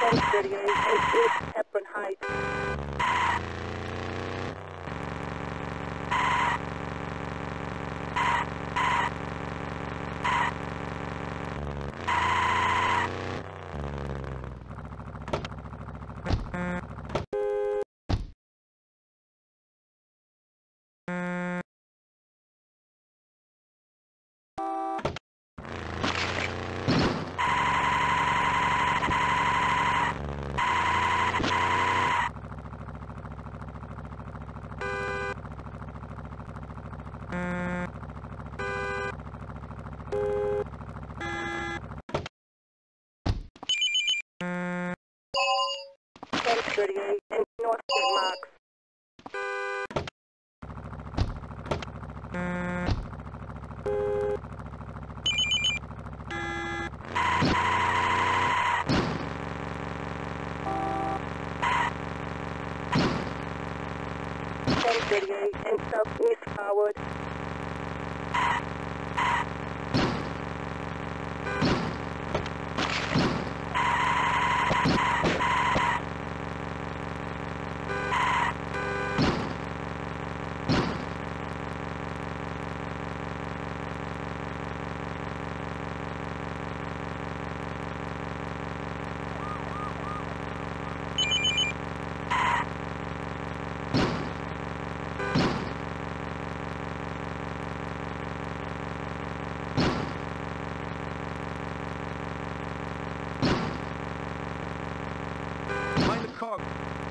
Just like 38 and north of south east forward. Car.